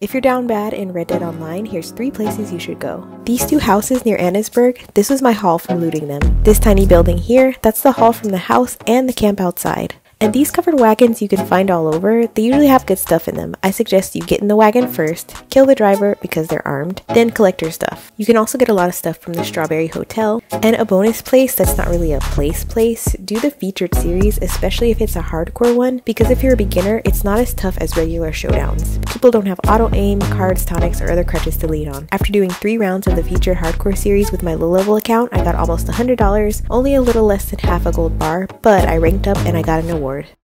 If you're down bad in Red Dead Online, here's three places you should go. These two houses near Annesburg, this was my haul from looting them. This tiny building here, that's the haul from the house and the camp outside. And these covered wagons you can find all over, they usually have good stuff in them. I suggest you get in the wagon first, kill the driver because they're armed, then collect your stuff. You can also get a lot of stuff from the Strawberry Hotel, and a bonus place that's not really a place place, do the featured series, especially if it's a hardcore one, because if you're a beginner, it's not as tough as regular showdowns. People don't have auto aim, cards, tonics, or other crutches to lean on. After doing three rounds of the featured hardcore series with my low level account, I got almost $100, only a little less than half a gold bar, but I ranked up and I got an award forward